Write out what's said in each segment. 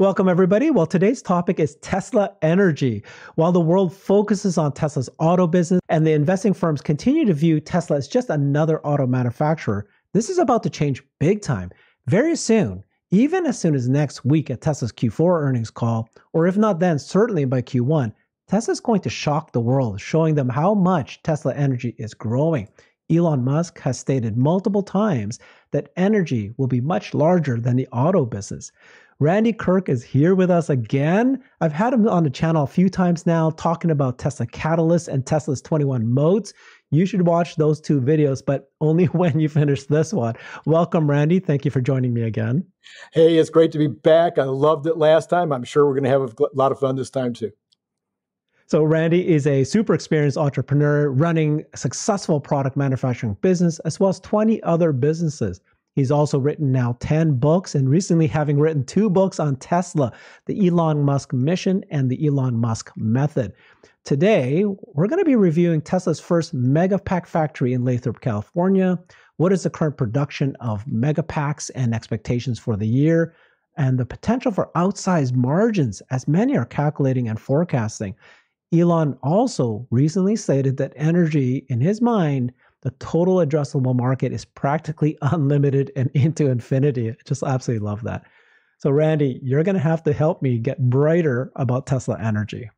Welcome, everybody. Well, today's topic is Tesla Energy. While the world focuses on Tesla's auto business and the investing firms continue to view Tesla as just another auto manufacturer, this is about to change big time. Very soon, even as soon as next week at Tesla's Q4 earnings call, or if not then, certainly by Q1, Tesla is going to shock the world, showing them how much Tesla Energy is growing. Elon Musk has stated multiple times that energy will be much larger than the auto business. Randy Kirk is here with us again. I've had him on the channel a few times now talking about Tesla Catalyst and Tesla's 21 modes. You should watch those two videos, but only when you finish this one. Welcome, Randy. Thank you for joining me again. Hey, it's great to be back. I loved it last time. I'm sure we're going to have a lot of fun this time too. So, Randy is a super experienced entrepreneur running a successful product manufacturing business as well as 20 other businesses. He's also written now 10 books and recently having written two books on Tesla, the Elon Musk mission and the Elon Musk method. Today, we're going to be reviewing Tesla's first Megapack factory in Lathrop, California. What is the current production of Megapacks and expectations for the year? And the potential for outsized margins, as many are calculating and forecasting. Elon also recently stated that energy, in his mind, the total addressable market is practically unlimited and into infinity. I just absolutely love that. So, Randy, you're going to have to help me get brighter about Tesla energy.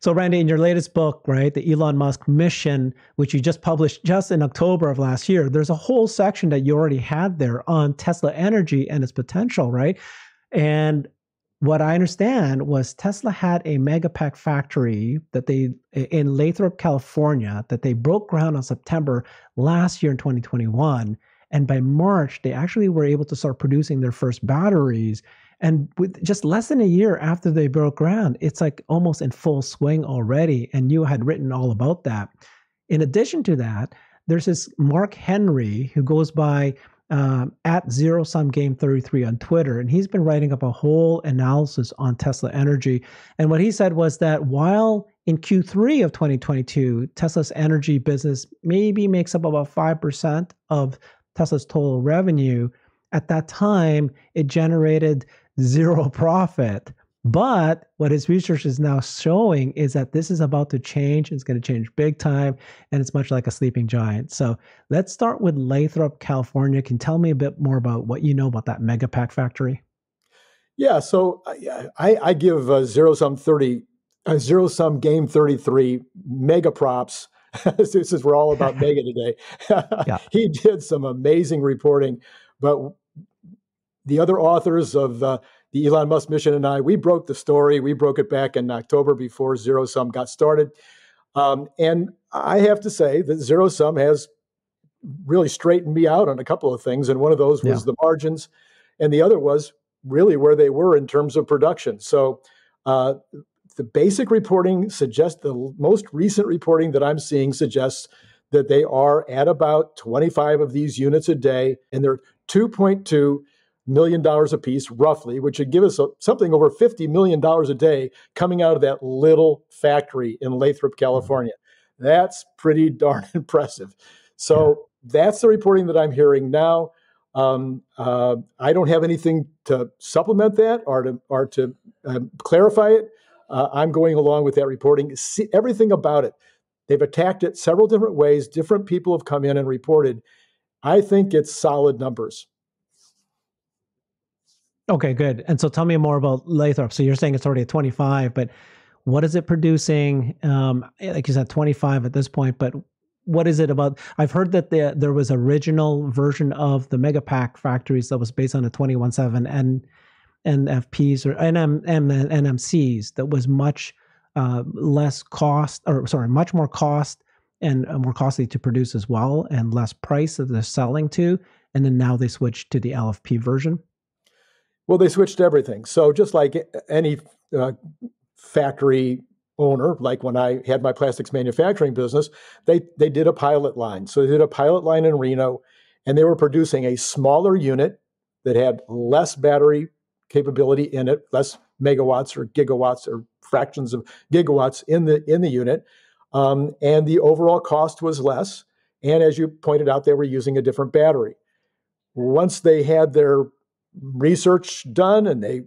So, Randy, in your latest book, right, the Elon Musk mission, which you just published just in October of last year, there's a whole section that you already had there on Tesla energy and its potential, right? And what I understand was Tesla had a Megapack factory that they in Lathrop, California, that they broke ground on September last year in 2021. And by March, they actually were able to start producing their first batteries. And with just less than a year after they broke ground, it's like almost in full swing already. And you had written all about that. In addition to that, there's this Mark Henry who goes by um, at Zero Sum Game 33 on Twitter, and he's been writing up a whole analysis on Tesla Energy. And what he said was that while in Q3 of 2022, Tesla's energy business maybe makes up about 5% of Tesla's total revenue, at that time, it generated zero profit. But what his research is now showing is that this is about to change. It's going to change big time, and it's much like a sleeping giant. So let's start with Lathrop, California. Can you tell me a bit more about what you know about that Megapack factory? Yeah, so I, I give uh, zero sum thirty, uh, zero sum game thirty three mega props. this is we're all about mega today. yeah. He did some amazing reporting, but the other authors of uh, the Elon Musk mission and I, we broke the story. We broke it back in October before Zero Sum got started. Um, and I have to say that Zero Sum has really straightened me out on a couple of things. And one of those was yeah. the margins, and the other was really where they were in terms of production. So uh, the basic reporting suggests the most recent reporting that I'm seeing suggests that they are at about 25 of these units a day, and they're 2.2 million dollars a piece, roughly, which would give us a, something over $50 million a day coming out of that little factory in Lathrop, mm-hmm. California. That's pretty darn impressive. So that's the reporting that I'm hearing now. Um, uh, I don't have anything to supplement that or to, or to um, clarify it. Uh, I'm going along with that reporting. See everything about it. They've attacked it several different ways. Different people have come in and reported. I think it's solid numbers. Okay, good. And so tell me more about Lathrop. So you're saying it's already at 25, but what is it producing? Um, like you said, 25 at this point, but what is it about? I've heard that the, there was original version of the Megapack factories that was based on a 21.7 and NFPs or NM, NMCs that was much uh, less cost, or sorry, much more cost and more costly to produce as well, and less price that they're selling to. And then now they switched to the LFP version. Well, they switched everything. So just like any uh, factory owner, like when I had my plastics manufacturing business, they they did a pilot line. So they did a pilot line in Reno, and they were producing a smaller unit that had less battery capability in it, less megawatts or gigawatts or fractions of gigawatts in the in the unit. um, and the overall cost was less. And as you pointed out, they were using a different battery. Once they had their research done and they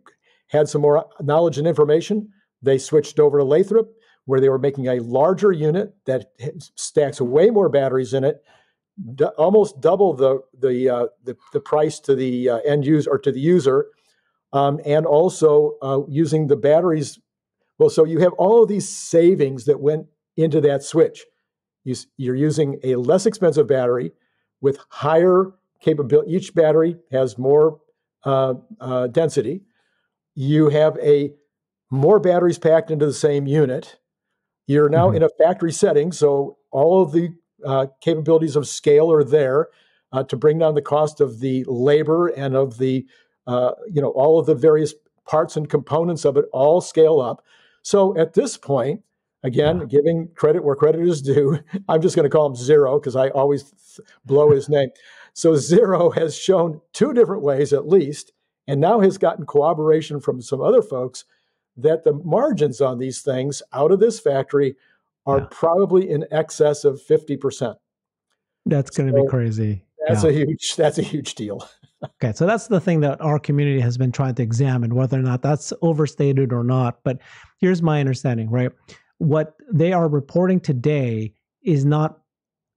had some more knowledge and information, they switched over to Lathrop, where they were making a larger unit that stacks way more batteries in it, d- almost double the the, uh, the, the price to the uh, end user or to the user, um, and also uh, using the batteries. Well, so you have all of these savings that went into that switch. You, you're using a less expensive battery with higher capability. Each battery has more uh, uh, density. You have a more batteries packed into the same unit. You're now mm-hmm. in a factory setting, so all of the uh, capabilities of scale are there uh, to bring down the cost of the labor and of the uh, you know all of the various parts and components of it all scale up. So at this point, again, yeah. giving credit where credit is due, I'm just going to call him Zero because I always th- blow his name. So Zero has shown two different ways at least, and now has gotten cooperation from some other folks that the margins on these things out of this factory are yeah. probably in excess of 50%. That's going to so be crazy. That's yeah. a huge that's a huge deal. okay, so that's the thing that our community has been trying to examine whether or not that's overstated or not. But here's my understanding, right? What they are reporting today is not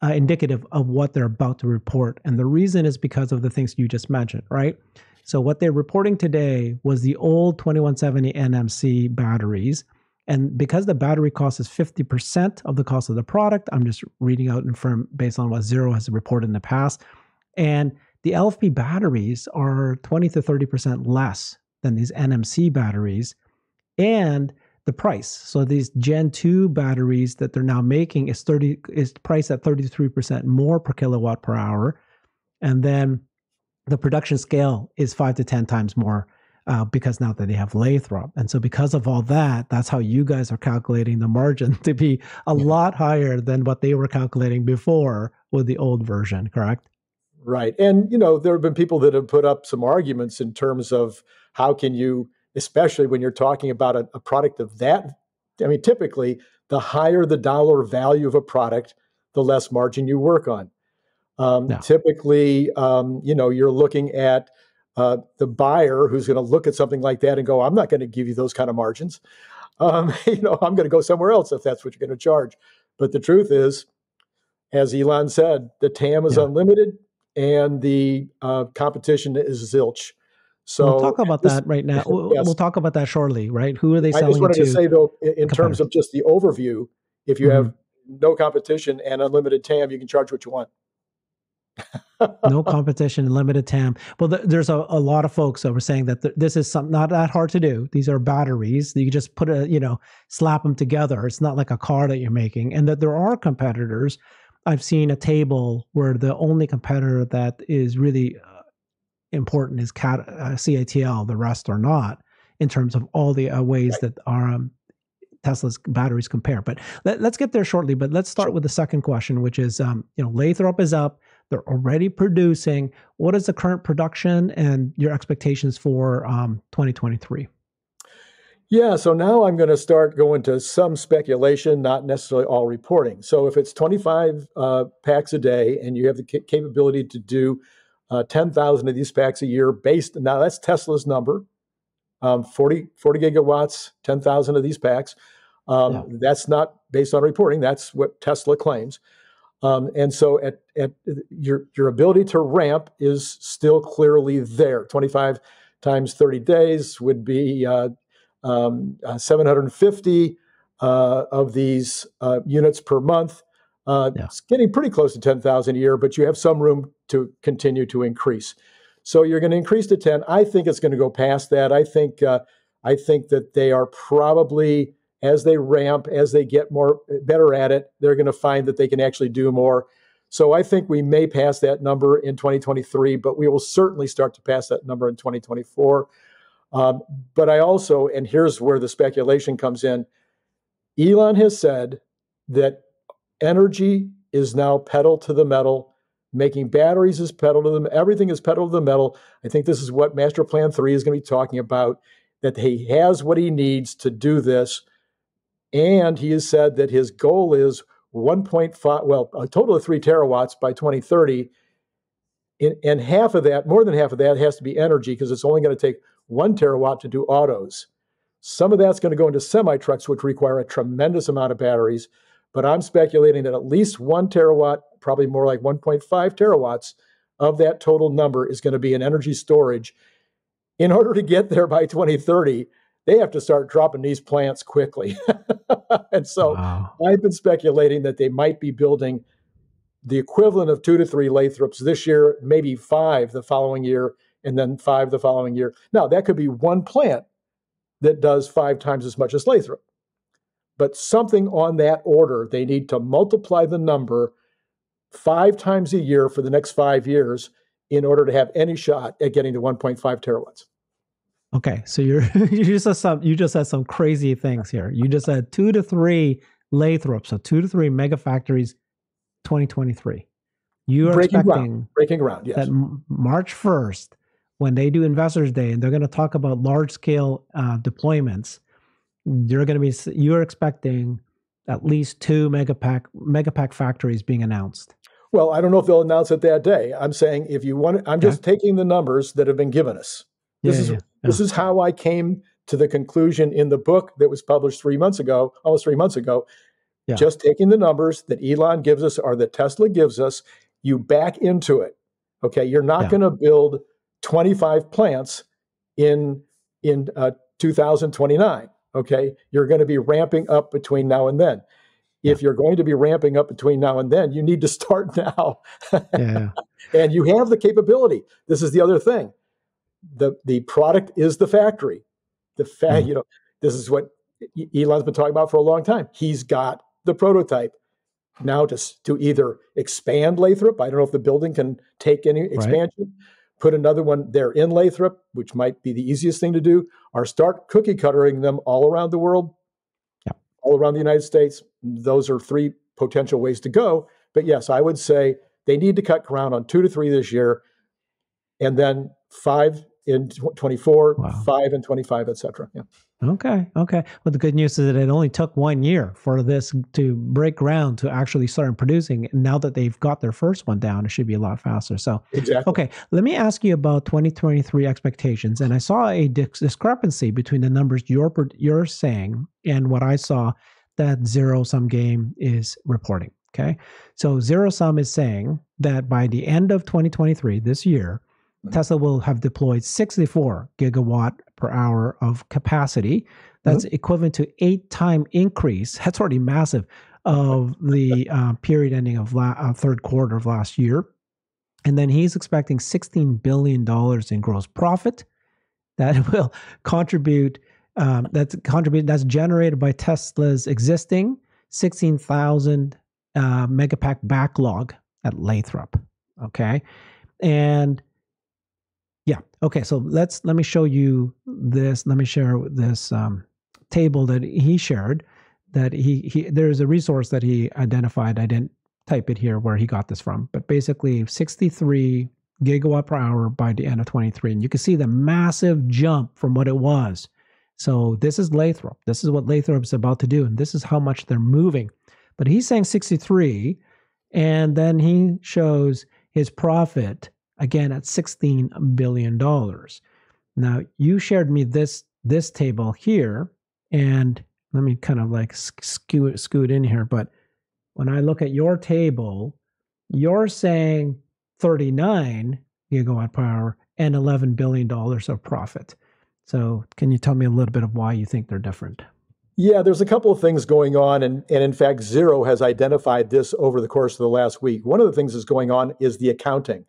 uh, indicative of what they're about to report. And the reason is because of the things you just mentioned, right? So, what they're reporting today was the old 2170 NMC batteries. And because the battery cost is 50% of the cost of the product, I'm just reading out in firm based on what Zero has reported in the past. And the LFP batteries are 20 to 30% less than these NMC batteries. And the price. So these Gen 2 batteries that they're now making is 30 is priced at 33% more per kilowatt per hour. And then the production scale is five to 10 times more uh, because now that they have Lathrop. And so because of all that, that's how you guys are calculating the margin to be a lot higher than what they were calculating before with the old version, correct? Right. And you know, there have been people that have put up some arguments in terms of how can you especially when you're talking about a, a product of that. I mean, typically, the higher the dollar value of a product, the less margin you work on. Um, no. Typically, um, you know, you're looking at uh, the buyer who's going to look at something like that and go, "I'm not going to give you those kind of margins." Um, you know, I'm going to go somewhere else if that's what you're going to charge. But the truth is, as Elon said, the TAM is yeah. unlimited and the uh, competition is zilch. So we'll talk about this, that right now. We'll, yes. we'll, talk about that shortly, right? Who are they selling to? I just wanted to? to say though, in terms of just the overview, if you mm-hmm. have no competition and unlimited TAM, you can charge what you want. no competition, limited TAM. Well, th- there's a, a lot of folks that were saying that th- this is some, not that hard to do. These are batteries. You just put a, you know, slap them together. It's not like a car that you're making. And that there are competitors. I've seen a table where the only competitor that is really important is CAT, uh, CATL, the rest are not in terms of all the uh, ways right. that our um, Tesla's batteries compare. But let, us get there shortly. But let's start sure. with the second question, which is, um, you know, Lathrop is up. They're already producing. What is the current production and your expectations for um, 2023? Yeah, so now I'm going to start going to some speculation, not necessarily all reporting. So if it's 25 uh, packs a day and you have the capability to do uh, 10,000 of these packs a year based, now that's Tesla's number, um, 40, 40 gigawatts, 10,000 of these packs. Um, yeah. That's not based on reporting. That's what Tesla claims. Um, and so at, at your, your ability to ramp is still clearly there. 25 times 30 days would be uh, um, uh, 750 uh, of these uh, units per month. Uh, yeah. It's getting pretty close to 10,000 a year, but you have some room to continue to increase. So you're going to increase to 10. I think it's going to go past that. I think uh, I think that they are probably as they ramp, as they get more better at it, they're going to find that they can actually do more. So I think we may pass that number in 2023, but we will certainly start to pass that number in 2024. Um, but I also, and here's where the speculation comes in. Elon has said that energy is now pedal to the metal. Making batteries is pedal to the everything is pedal to the metal. I think this is what Master Plan 3 is going to be talking about that he has what he needs to do this. And he has said that his goal is 1.5, well, a total of three terawatts by 2030. And half of that, more than half of that, has to be energy because it's only going to take one terawatt to do autos. Some of that's going to go into semi trucks, which require a tremendous amount of batteries. But I'm speculating that at least one terawatt, probably more like 1.5 terawatts of that total number is going to be in energy storage. In order to get there by 2030, they have to start dropping these plants quickly. and so wow. I've been speculating that they might be building the equivalent of two to three Lathrops this year, maybe five the following year, and then five the following year. Now, that could be one plant that does five times as much as Lathrop. But something on that order, they need to multiply the number five times a year for the next five years in order to have any shot at getting to 1.5 terawatts. Okay, so you're you just said some you just said some crazy things here. You just said two to three Lathrop, so two to three mega factories, 2023. You are breaking expecting ground. breaking ground. Yes. That March 1st, when they do Investors Day, and they're going to talk about large scale uh, deployments, you're going to be you're expecting at least two megapack megapack factories being announced. Well, I don't know if they'll announce it that day. I'm saying if you want, I'm just yeah. taking the numbers that have been given us. This yeah, is yeah, this is how I came to the conclusion in the book that was published three months ago, almost three months ago. Just taking the numbers that Elon gives us or that Tesla gives us, you back into it. Okay, you're not going to build 25 plants in in uh, 2029. Okay, you're going to be ramping up between now and then if you're going to be ramping up between now and then, you need to start now. yeah. and you have the capability. This is the other thing. The the product is the factory. The fact, mm. you know, this is what Elon's been talking about for a long time. He's got the prototype. Now to to either expand Lathrop, I don't know if the building can take any expansion, right. Put another one there in Lathrop, which might be the easiest thing to do, or start cookie cuttering them all around the world all around the United States. Those are three potential ways to go. But yes, I would say they need to cut ground on two to three this year, and then five in 24, wow. five and 25, et cetera. Yeah. Okay. Okay. Well, the good news is that it only took one year for this to break ground to actually start producing. And now that they've got their first one down, it should be a lot faster. So, exactly. Okay. Let me ask you about 2023 expectations. And I saw a discrepancy between the numbers you're you're saying and what I saw that zero sum game is reporting. Okay. So zero sum is saying that by the end of 2023, this year. Tesla will have deployed 64 gigawatt per hour of capacity. That's mm-hmm. equivalent to eight time increase. That's already massive of the uh, period ending of la- uh, third quarter of last year. And then he's expecting $16 billion in gross profit that will contribute, um, that's contribute, that's generated by Tesla's existing 16,000 uh, megapack backlog at Lathrop. Okay. And yeah. Okay. So let's let me show you this. Let me share this um, table that he shared. That he he there's a resource that he identified. I didn't type it here where he got this from, but basically 63 gigawatt per hour by the end of 23, and you can see the massive jump from what it was. So this is Lathrop. This is what Lathrop is about to do, and this is how much they're moving. But he's saying 63, and then he shows his profit again at 16 billion dollars. Now you shared me this this table here, and let me kind of like scoot scoot in here. But when I look at your table, you're saying 39 gigawatt power and 11 billion dollars of profit. So can you tell me a little bit of why you think they're different? Yeah, there's a couple of things going on, and, and in fact, Zero has identified this over the course of the last week. One of the things that's going on is the accounting.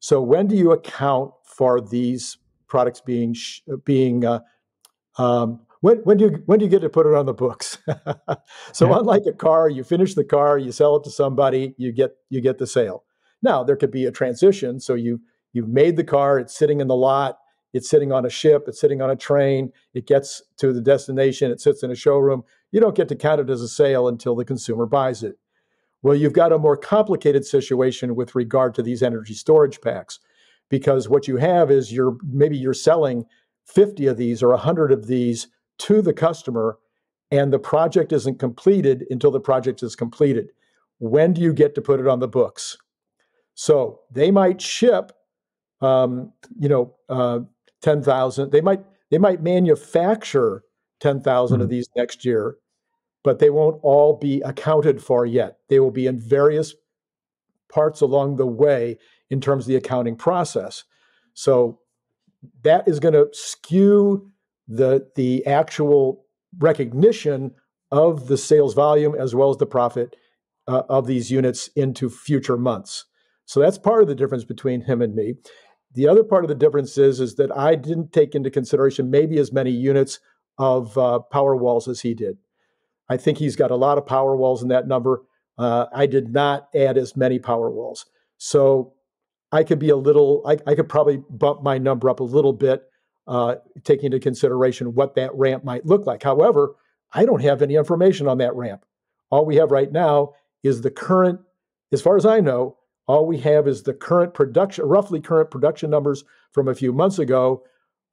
So when do you account for these products being being uh, um, when, when do you when do you get to put it on the books? so yeah. unlike a car, you finish the car, you sell it to somebody, you get you get the sale. Now there could be a transition. So you you've made the car, it's sitting in the lot, it's sitting on a ship, it's sitting on a train, it gets to the destination, it sits in a showroom. You don't get to count it as a sale until the consumer buys it. Well, you've got a more complicated situation with regard to these energy storage packs because what you have is you're maybe you're selling 50 of these or 100 of these to the customer and the project isn't completed until the project is completed. When do you get to put it on the books? So they might ship, um, you know, uh, ten thousand. They might they might manufacture ten thousand mm-hmm. of these next year, but they won't all be accounted for yet. They will be in various parts along the way in terms of the accounting process. So that is going to skew the the actual recognition of the sales volume as well as the profit uh, of these units into future months. So that's part of the difference between him and me. The other part of the difference is, is that I didn't take into consideration maybe as many units of uh, power walls as he did. I think he's got a lot of power walls in that number. Uh, I did not add as many power walls. So I could be a little, I, I could probably bump my number up a little bit, uh, taking into consideration what that ramp might look like. However, I don't have any information on that ramp. All we have right now is the current, as far as I know, all we have is the current production, roughly current production numbers from a few months ago.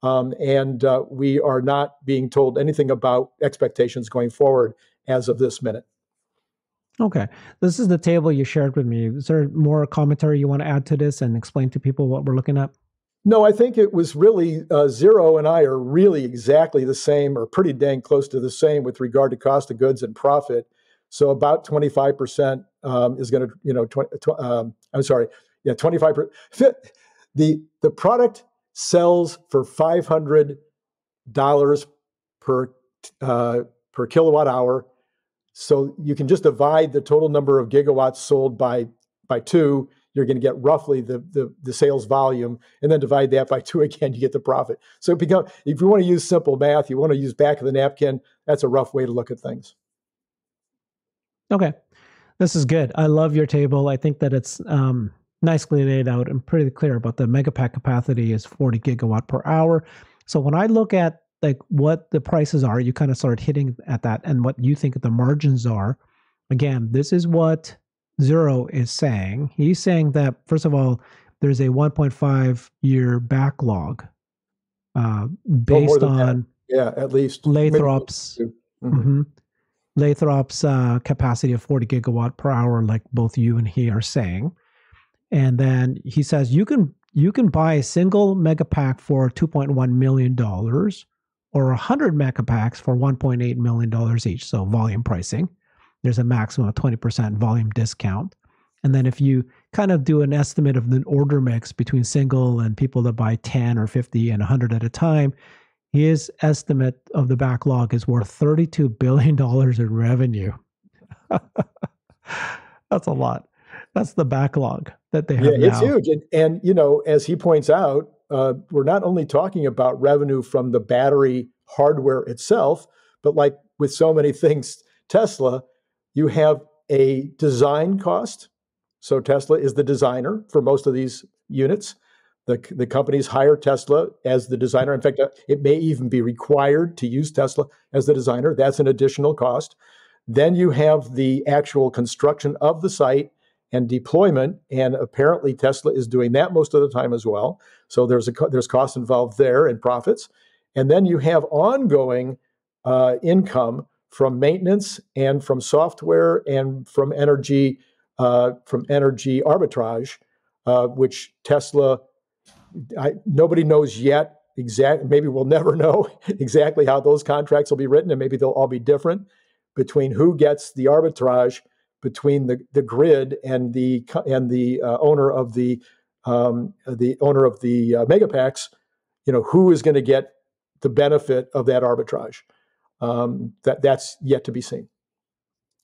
Um, and uh, we are not being told anything about expectations going forward as of this minute. Okay. This is the table you shared with me. Is there more commentary you want to add to this and explain to people what we're looking at? No, I think it was really uh, Zero and I are really exactly the same or pretty dang close to the same with regard to cost of goods and profit. So about 25% um, is going to, you know, 20, tw- um, I'm sorry, yeah, 25%. The, the product sells for $500 per, uh, per kilowatt hour so you can just divide the total number of gigawatts sold by by two. You're going to get roughly the, the, the sales volume, and then divide that by two again. You get the profit. So become if you want to use simple math, you want to use back of the napkin. That's a rough way to look at things. Okay, this is good. I love your table. I think that it's um, nicely laid out and pretty clear about the megapack capacity is 40 gigawatt per hour. So when I look at like what the prices are, you kind of start hitting at that and what you think the margins are. Again, this is what Zero is saying. He's saying that, first of all, there's a 1.5 year backlog uh, based on that. yeah, at least Lathrop's mm-hmm. Mm-hmm, Lathrop's uh, capacity of 40 gigawatt per hour, like both you and he are saying. And then he says you can you can buy a single mega pack for 2.1 million dollars or 100 megapacks for $1.8 million each. So volume pricing. There's a maximum of 20% volume discount. And then if you kind of do an estimate of the order mix between single and people that buy 10 or 50 and 100 at a time, his estimate of the backlog is worth $32 billion in revenue. That's a lot. That's the backlog that they have. Yeah, now. it's huge. And, and, you know, as he points out, uh, we're not only talking about revenue from the battery hardware itself, but like with so many things, Tesla, you have a design cost. So Tesla is the designer for most of these units. The, the companies hire Tesla as the designer. In fact, uh, it may even be required to use Tesla as the designer. That's an additional cost. Then you have the actual construction of the site and deployment. And apparently, Tesla is doing that most of the time as well. So there's a there's cost involved there and profits. And then you have ongoing uh, income from maintenance and from software and from energy uh, from energy arbitrage, uh, which Tesla I, nobody knows yet exactly. Maybe we'll never know exactly how those contracts will be written, and maybe they'll all be different between who gets the arbitrage between the, the grid and the and the uh, owner of the um, the owner of the uh, megapacks, you know, who is going to get the benefit of that arbitrage? Um, that that's yet to be seen.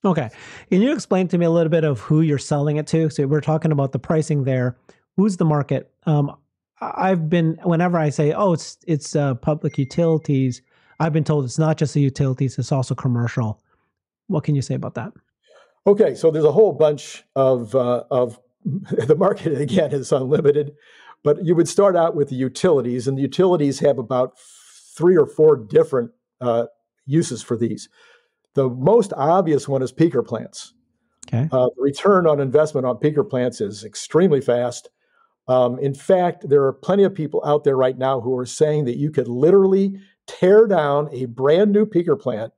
Okay, can you explain to me a little bit of who you're selling it to? So we're talking about the pricing there. Who's the market? Um, I've been whenever I say, oh, it's it's uh, public utilities. I've been told it's not just the utilities; it's also commercial. What can you say about that? Okay, so there's a whole bunch of uh, of the market again is unlimited, but you would start out with the utilities, and the utilities have about three or four different uh, uses for these. The most obvious one is peaker plants. Okay. Uh, the return on investment on peaker plants is extremely fast. Um, in fact, there are plenty of people out there right now who are saying that you could literally tear down a brand new peaker plant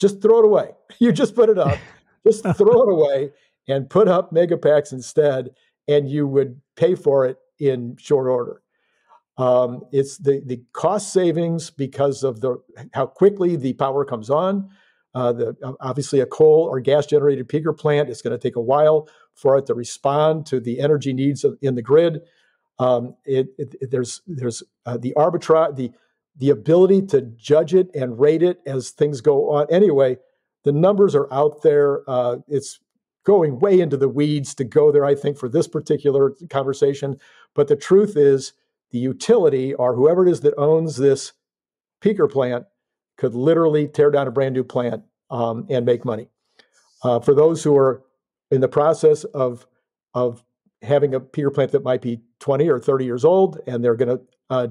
just throw it away. You just put it up, just throw it away and put up megapacks instead, and you would pay for it in short order. Um, it's the the cost savings because of the how quickly the power comes on. Uh, the, obviously, a coal or gas generated peaker plant is going to take a while for it to respond to the energy needs of, in the grid. Um, it, it, there's there's uh, the arbitrage, the the ability to judge it and rate it as things go on. Anyway, the numbers are out there. Uh, it's going way into the weeds to go there, I think, for this particular conversation. But the truth is, the utility or whoever it is that owns this peaker plant could literally tear down a brand new plant um, and make money. Uh, for those who are in the process of of having a peaker plant that might be 20 or 30 years old and they're going to uh,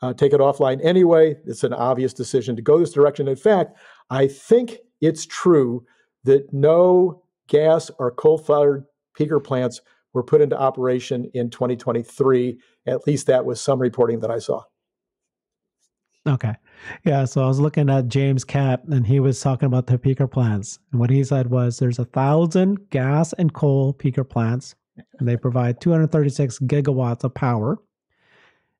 uh, take it offline anyway, it's an obvious decision to go this direction. In fact, I think it's true that no gas or coal fired peaker plants were put into operation in 2023. At least that was some reporting that I saw. Okay. Yeah. So I was looking at James Catt and he was talking about the peaker plants. And what he said was there's a thousand gas and coal peaker plants, and they provide 236 gigawatts of power.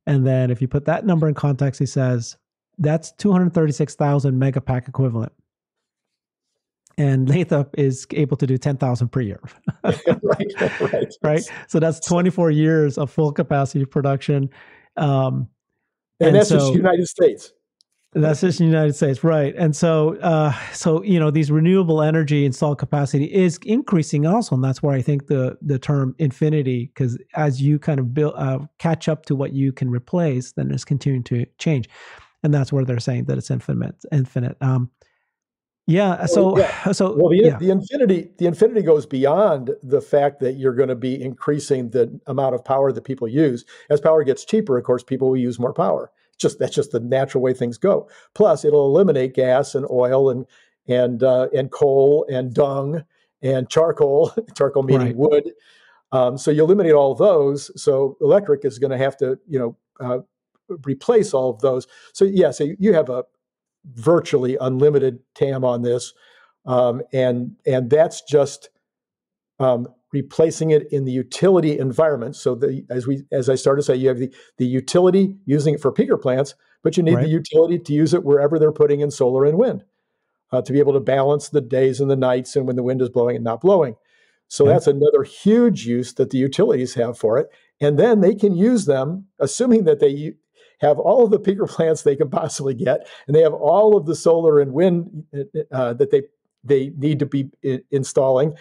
And then if you put that number in context, he says that's 236,000 megapack equivalent and Lathrop is able to do 10,000 per year. right, right. right. So that's 24 years of full capacity production. Um, and, and, that's so, just United States. That's just the United States, right? And so, uh, so you know, these renewable energy installed capacity is increasing also, and that's where I think the the term infinity, because as you kind of build uh, catch up to what you can replace, then it's continuing to change, and that's where they're saying that it's infinite. Infinite. Um, yeah. So, yeah. so well, the, yeah. the infinity, the infinity goes beyond the fact that you're going to be increasing the amount of power that people use. As power gets cheaper, of course, people will use more power. Just that's just the natural way things go. Plus, it'll eliminate gas and oil and and uh, and coal and dung and charcoal. charcoal meaning right. wood. Um, so you eliminate all those. So electric is going to have to, you know, uh, replace all of those. So yeah, so you have a, virtually unlimited TAM on this, um, and and that's just um, replacing it in the utility environment. So the as we as I started to say, you have the the utility using it for peaker plants, but you need right. the utility to use it wherever they're putting in solar and wind uh, to be able to balance the days and the nights and when the wind is blowing and not blowing. So that's another huge use that the utilities have for it. And then they can use them, assuming that they have all of the peaker plants they can possibly get, and they have all of the solar and wind uh, that they they need to be I- installing.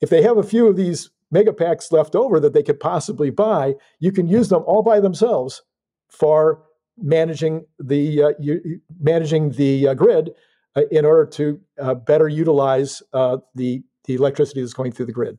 If they have a few of these mega packs left over that they could possibly buy, you can use them all by themselves for managing the uh, u- managing the uh, grid uh, in order to uh, better utilize uh, the the electricity that's going through the grid.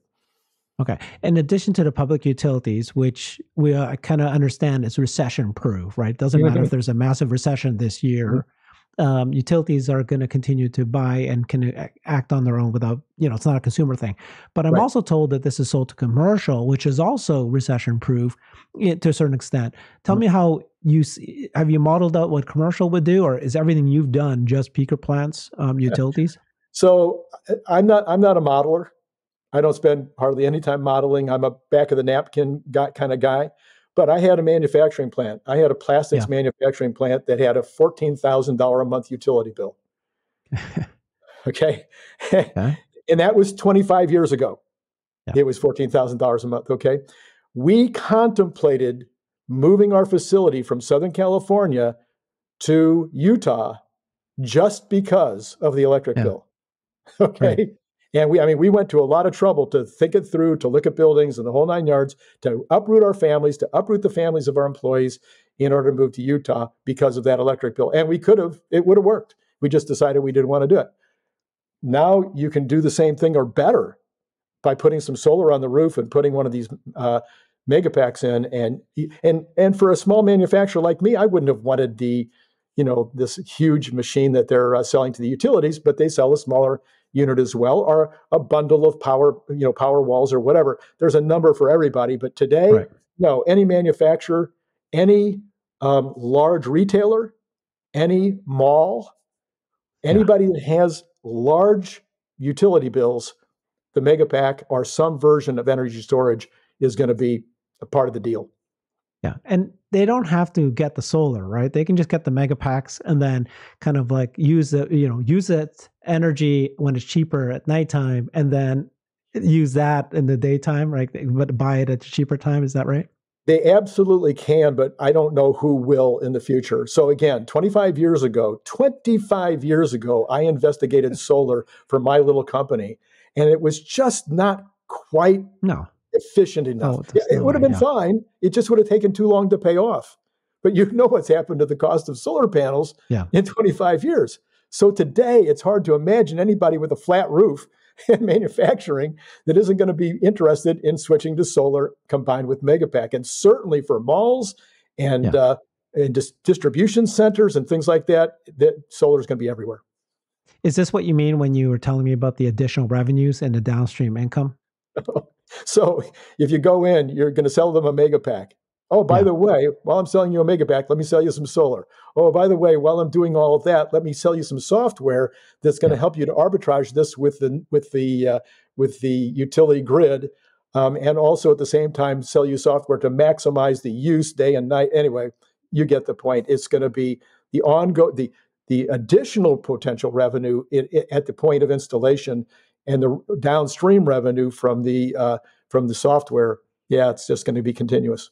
Okay. In addition to the public utilities, which we uh, kind of understand is recession proof, right? Doesn't mm-hmm. matter if there's a massive recession this year. Mm-hmm. Um, utilities are going to continue to buy and can act on their own without, you know, it's not a consumer thing. But I'm right. also told that this is sold to commercial, which is also recession proof eh, to a certain extent. Tell mm-hmm. me how you see, have you modeled out what commercial would do, or is everything you've done just peaker plants, um, utilities? So I'm not I'm not a modeler. I don't spend hardly any time modeling. I'm a back of the napkin guy, kind of guy. But I had a manufacturing plant. I had a plastics yeah. manufacturing plant that had a $14,000 a month utility bill. okay. and that was 25 years ago. Yeah. It was $14,000 a month. Okay. We contemplated moving our facility from Southern California to Utah just because of the electric bill. Okay. Right. And we, I mean, we went to a lot of trouble to think it through, to look at buildings and the whole nine yards, to uproot our families, to uproot the families of our employees in order to move to Utah because of that electric bill. And we could have, it would have worked. We just decided we didn't want to do it. Now you can do the same thing or better by putting some solar on the roof and putting one of these uh, megapacks in. And and and for a small manufacturer like me, I wouldn't have wanted the, you know, this huge machine that they're uh, selling to the utilities, but they sell a smaller unit as well, or a bundle of power, you know, power walls or whatever. There's a number for everybody. But today, right. no, any manufacturer, any um, large retailer, any mall, anybody yeah. that has large utility bills, the Megapack or some version of energy storage is going to be a part of the deal. Yeah. And they don't have to get the solar, right? They can just get the Megapacks and then kind of like use it, you know, use it energy when it's cheaper at nighttime and then use that in the daytime, right? But buy it at a cheaper time. Is that right? They absolutely can, but I don't know who will in the future. So again, 25 years ago, 25 years ago, I investigated solar for my little company, and it was just not quite no efficient enough. Oh, it would have been fine. It just would have taken too long to pay off. But you know what's happened to the cost of solar panels yeah. in 25 years. So today, it's hard to imagine anybody with a flat roof in manufacturing that isn't going to be interested in switching to solar combined with Megapack. And certainly for malls and, yeah. uh, and dis- distribution centers and things like that, that solar is going to be everywhere. Is this what you mean when you were telling me about the additional revenues and the downstream income? so if you go in, you're going to sell them a mega pack. Oh, by yeah. the way, while I'm selling you a mega pack, let me sell you some solar. Oh, by the way, while I'm doing all of that, let me sell you some software that's going to yeah. help you to arbitrage this with the with the uh, with the utility grid, um, and also at the same time sell you software to maximize the use day and night. Anyway, you get the point. It's going to be the ongoing the the additional potential revenue it, it, at the point of installation and the downstream revenue from the uh, from the software. Yeah, it's just going to be continuous.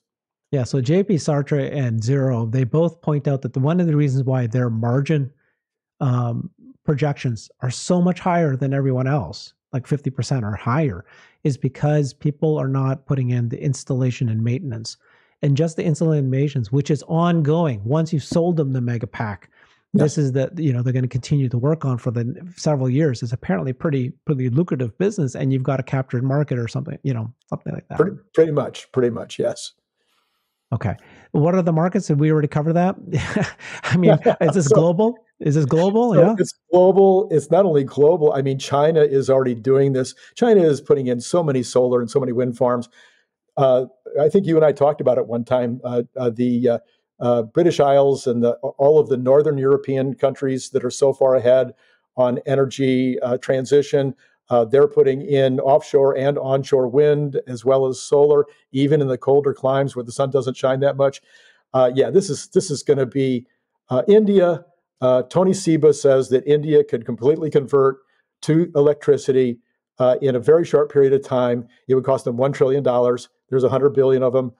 Yeah, so JP Sartre and Zero, they both point out that the, one of the reasons why their margin um, projections are so much higher than everyone else, like 50% or higher, is because people are not putting in the installation and maintenance. And just the installation and which is ongoing. Once you've sold them the Megapack, this is the you know they're going to continue to work on for the several years. It's apparently pretty pretty lucrative business, and you've got a captured market or something, you know, something like that. Pretty, pretty much, pretty much, yes. Okay. What are the markets? Did we already cover that? I mean, is this so, global? Is this global? So yeah. It's global. It's not only global. I mean, China is already doing this. China is putting in so many solar and so many wind farms. Uh, I think you and I talked about it one time. Uh, uh, the uh, British Isles and the, all of the northern European countries that are so far ahead on energy uh, transition uh, they're putting in offshore and onshore wind as well as solar, even in the colder climes where the sun doesn't shine that much. Uh, yeah, this is this is going to be uh, India. Uh, Tony Seba says that India could completely convert to electricity in a very short period of time. It would cost them one trillion dollars. There's a hundred billion of them.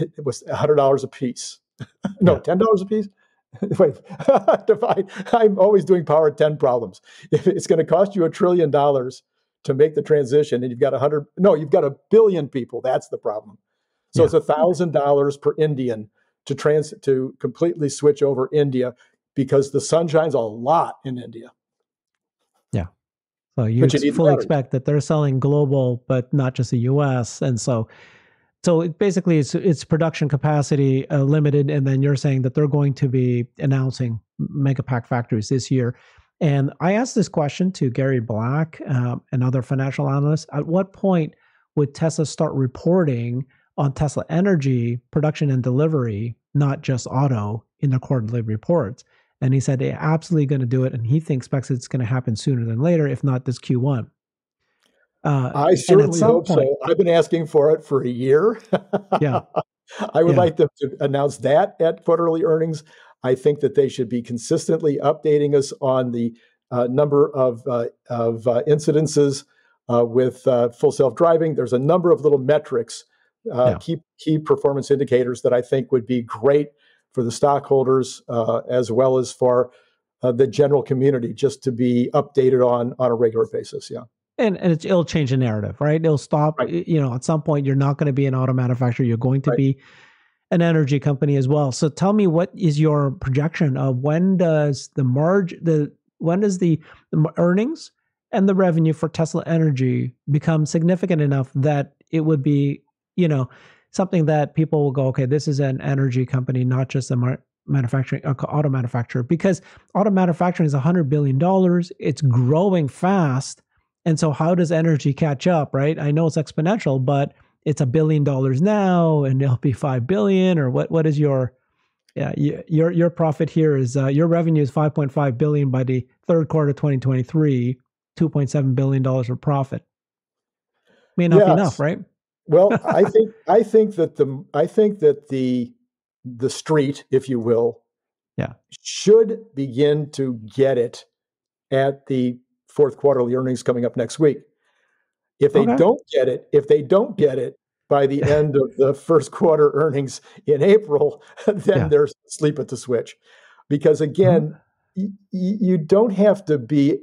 It was hundred dollars a piece. no, ten dollars a piece. Wait, divide. I'm always doing power 10 problems. If it's going to cost you a trillion dollars to make the transition and you've got a hundred, no, you've got a billion people. That's the problem. So yeah. it's a thousand dollars per Indian to trans to completely switch over India because the sun shines a lot in India. Yeah. So you, you fully expect that they're selling global, but not just the US. And so so it basically, it's it's production capacity uh, limited, and then you're saying that they're going to be announcing megapack factories this year. And I asked this question to Gary Black um, and other financial analysts. At what point would Tesla start reporting on Tesla Energy production and delivery, not just auto, in their quarterly reports? And he said they're absolutely going to do it, and he thinks expects it's going to happen sooner than later, if not this Q1. Uh, I certainly hope point, so. I've been asking for it for a year. yeah. I would yeah. like them to announce that at quarterly earnings. I think that they should be consistently updating us on the uh, number of, uh, of uh, incidences uh, with uh, full self driving. There's a number of little metrics, uh, yeah. key, key performance indicators that I think would be great for the stockholders as well as for the general community just to be updated on on a regular basis. Yeah and, and it'll change the narrative, right? It'll stop. Right. You know, at some point, you're not going to be an auto manufacturer. You're going to right. be an energy company as well. So tell me, what is your projection of when does the margin, the when does the, the earnings and the revenue for Tesla Energy become significant enough that it would be, you know, something that people will go, okay, this is an energy company, not just a mar- manufacturing auto manufacturer, because auto manufacturing is hundred billion dollars. It's growing fast and so, how does energy catch up, right? I know it's exponential, but it's a billion dollars now, and it'll be five billion. Or what? What is your yeah, your your profit here is uh, your revenue is 5.5 billion by the third quarter 2023, 2.7 billion dollars of profit. May not yes. be enough, right? well, I think I think that the I think that the the street, if you will, yeah, should begin to get it at the fourth quarterly earnings coming up next week. If they okay. don't get it, if they don't get it by the end of the first quarter earnings in April, then yeah. they're sleep at the switch. Because again, mm-hmm. y- you don't have to be,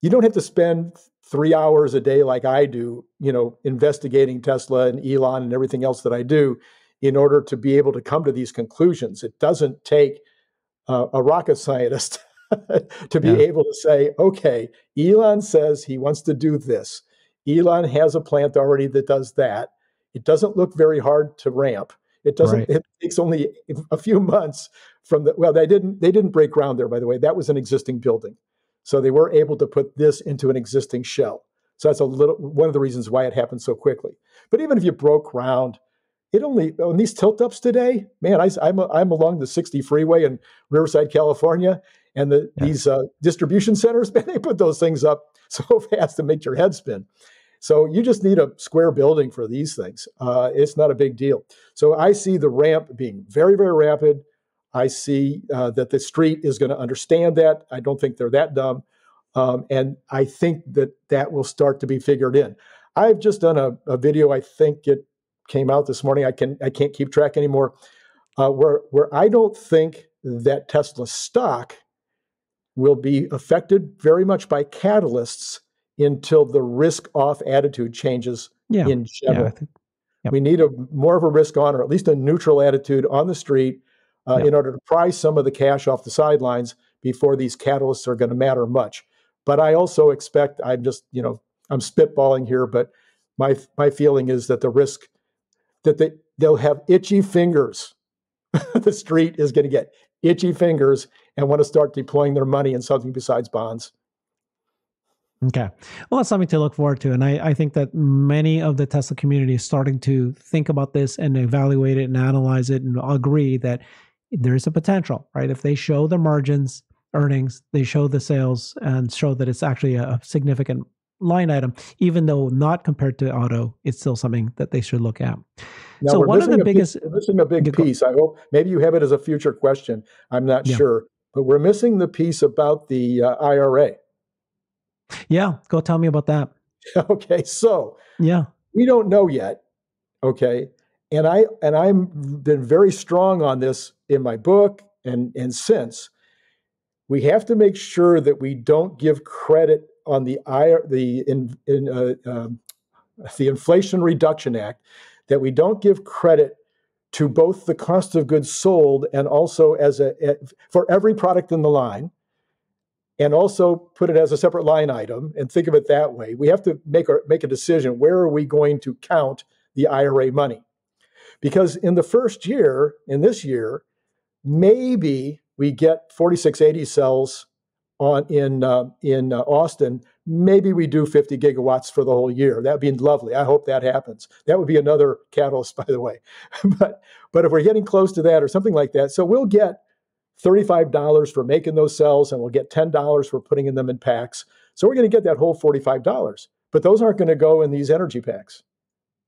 you don't have to spend three hours a day like I do, you know, investigating Tesla and Elon and everything else that I do in order to be able to come to these conclusions. It doesn't take uh, a rocket scientist to be yeah. able to say, okay, Elon says he wants to do this. Elon has a plant already that does that. It doesn't look very hard to ramp. It doesn't. Right. It takes only a few months from the. Well, they didn't. They didn't break ground there, by the way. That was an existing building, so they were able to put this into an existing shell. So that's a little one of the reasons why it happened so quickly. But even if you broke ground, it only on these tilt ups today, man. I, am I'm, I'm along the 60 freeway in Riverside, California, and the, yeah. these uh, distribution centers, man, they put those things up so fast to make your head spin. So you just need a square building for these things. Uh, it's not a big deal. So I see the ramp being very, very rapid. I see uh, that the street is going to understand that. I don't think they're that dumb. Um, and I think that that will start to be figured in. I've just done a, a video. I think it came out this morning. I can I can't keep track anymore. Uh, where where I don't think that Tesla stock will be affected very much by catalysts until the risk off attitude changes yeah. in general. Yeah, think, yep. We need a more of a risk on, or at least a neutral attitude on the street, uh, yep. in order to pry some of the cash off the sidelines before these catalysts are going to matter much. But I also expect I'm just you know I'm spitballing here, but my my feeling is that the risk that they they'll have itchy fingers. the street is going to get itchy fingers and want to start deploying their money in something besides bonds. Okay. Well, that's something to look forward to. And I, I think that many of the Tesla community is starting to think about this and evaluate it and analyze it and agree that there is a potential, right? If they show the margins, earnings, they show the sales and show that it's actually a significant line item, even though not compared to auto, it's still something that they should look at. Now, so one of the biggest piece, missing a big piece. I hope maybe you have it as a future question. I'm not yeah. sure, but we're missing the piece about the uh, IRA. Yeah, go tell me about that. okay, so yeah, we don't know yet. Okay, and I and I've been very strong on this in my book and and since. We have to make sure that we don't give credit on the the in, in uh, um, the Inflation Reduction Act that we don't give credit to both the cost of goods sold and also as a, a for every product in the line and also put it as a separate line item and think of it that way. We have to make our, make a decision where are we going to count the IRA money? Because in the first year, in this year, maybe we get 4680 cells on in uh, in uh, Austin, maybe we do 50 gigawatts for the whole year. That'd be lovely. I hope that happens. That would be another catalyst, by the way. but but if we're getting close to that or something like that, so we'll get $35 for making those cells and we'll get $10 for putting in them in packs. So we're going to get that whole $45. But those aren't going to go in these energy packs.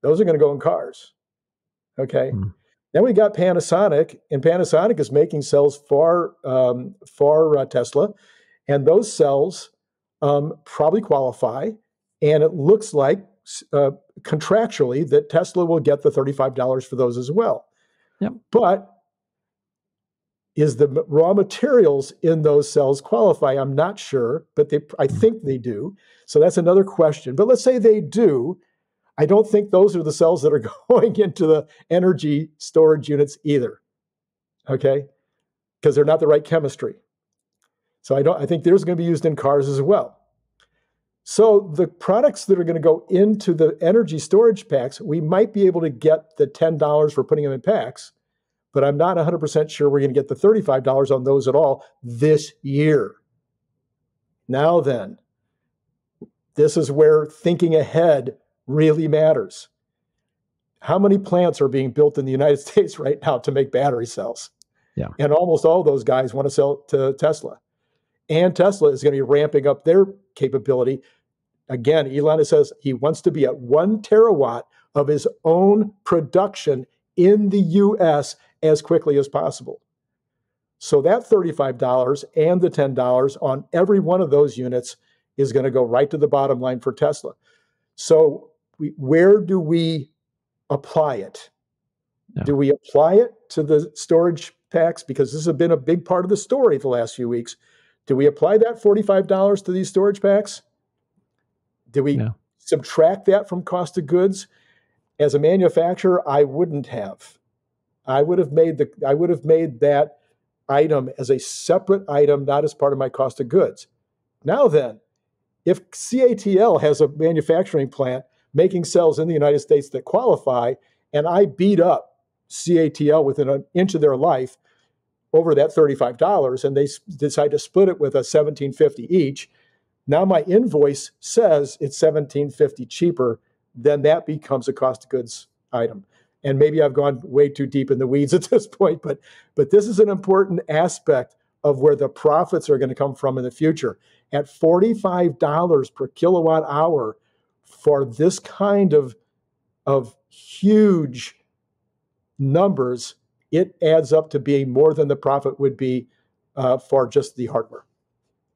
Those are going to go in cars. Okay. Mm. Then we got Panasonic, and Panasonic is making cells for um, for uh, Tesla, and those cells um, probably qualify. And it looks like uh, contractually that Tesla will get the $35 for those as well. Yep. But is the raw materials in those cells qualify? I'm not sure, but they, I hmm. think they do. So that's another question. But let's say they do. I don't think those are the cells that are going into the energy storage units either. Okay? Because they're not the right chemistry. So I don't I think there's going to be used in cars as well. So the products that are going to go into the energy storage packs, we might be able to get the $10 for putting them in packs, but I'm not 100% sure we're going to get the $35 on those at all this year. Now then, this is where thinking ahead really matters. How many plants are being built in the United States right now to make battery cells? Yeah. And almost all those guys want to sell to Tesla. And Tesla is going to be ramping up their capability. Again, Elon says he wants to be at one terawatt of his own production in the US as quickly as possible. So that $35 and the $10 on every one of those units is going to go right to the bottom line for Tesla. So we, where do we apply it? No. Do we apply it to the storage packs? Because this has been a big part of the story the last few weeks. Do we apply that $45 to these storage packs? Do we no. subtract that from cost of goods? As a manufacturer, I wouldn't have. I would have made the I would have made that item as a separate item, not as part of my cost of goods. Now then, if CATL has a manufacturing plant making cells in the United States that qualify, and I beat up CATL within an inch of their life over that $35 and they decide to split it with a 1750 each. Now my invoice says it's 1750 cheaper then that becomes a cost of goods item. And maybe i've gone way too deep in the weeds at this point but but this is an important aspect of where the profits are going to come from in the future. At $45 per kilowatt hour for this kind of of huge numbers, it adds up to being more than the profit would be uh, for just the hardware.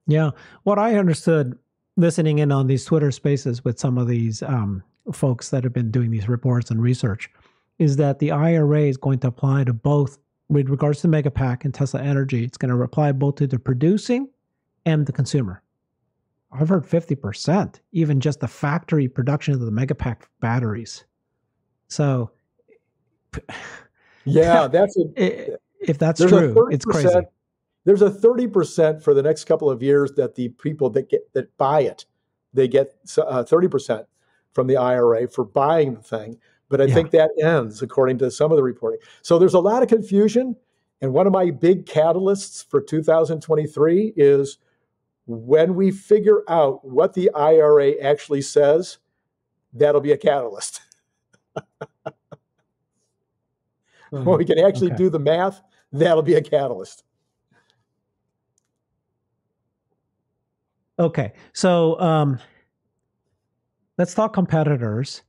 Yeah. What I understood listening in on these Twitter spaces with some of these um, folks that have been doing these reports and research is that the IRA is going to apply to both with regards to Megapack and Tesla Energy. It's going to apply both to the producing and the consumer. I've heard 50%, even just the factory production of the Megapack batteries. So yeah, that's a, if that's true, it's crazy. There's a 30% for the next couple of years that the people that get that buy it, they get uh, 30% from the IRA for buying the thing. But I yeah. think that ends according to some of the reporting. So there's a lot of confusion. And one of my big catalysts for 2023 is when we figure out what the IRA actually says, that'll be a catalyst. when we can actually okay. do the math, that'll be a catalyst. Okay, so um, let's talk competitors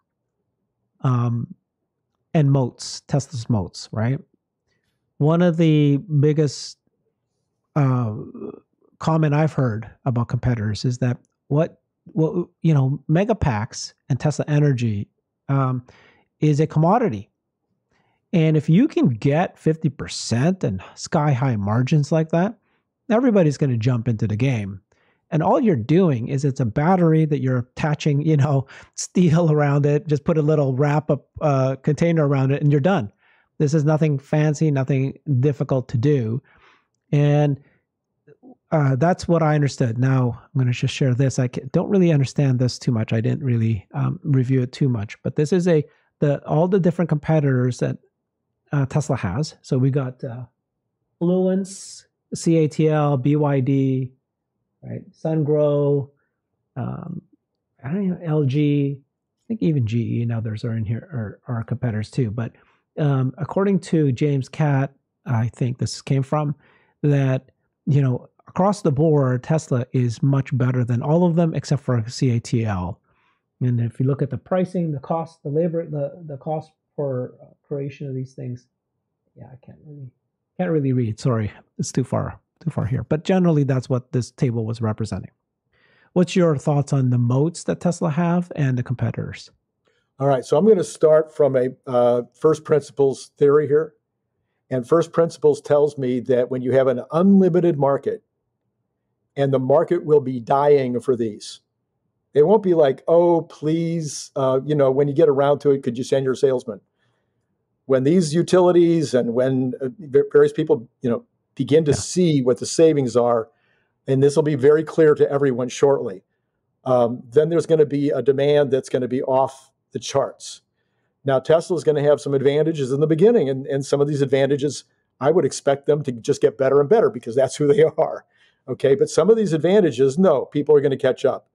um, and moats, Tesla's moats, right? One of the biggest uh, comment I've heard about competitors is that what what you know, Megapacks and Tesla Energy um, is a commodity. And if you can get 50% and sky high margins like that, everybody's going to jump into the game. And all you're doing is it's a battery that you're attaching, you know, steel around it, just put a little wrap up uh, container around it, and you're done. This is nothing fancy, nothing difficult to do. And uh, that's what I understood. Now I'm going to just share this. I don't really understand this too much. I didn't really um, review it too much, but this is a the all the different competitors that uh, Tesla has. So we got uh, Fluence, CATL, BYD, right? Sungrow, um, I don't know, LG. I think even GE and others are in here are, are competitors too. But um, according to James Catt, I think this came from that you know across the board, Tesla is much better than all of them except for CATL. And if you look at the pricing, the cost, the labor, the the cost for uh, creation of these things. Yeah, I can't really can't really read. Sorry, it's too far too far here. But generally, that's what this table was representing. What's your thoughts on the moats that Tesla have and the competitors? All right, so I'm going to start from a uh, first principles theory here. And first principles tells me that when you have an unlimited market, and the market will be dying for these. They won't be like, oh, please, uh, you know, when you get around to it, could you send your salesman? When these utilities and when uh, various people, you know, begin to yeah. see what the savings are, and this will be very clear to everyone shortly, um, then there's going to be a demand that's going to be off the charts. Now, Tesla is going to have some advantages in the beginning, and, and some of these advantages, I would expect them to just get better and better because that's who they are. Okay, but some of these advantages, no, people are going to catch up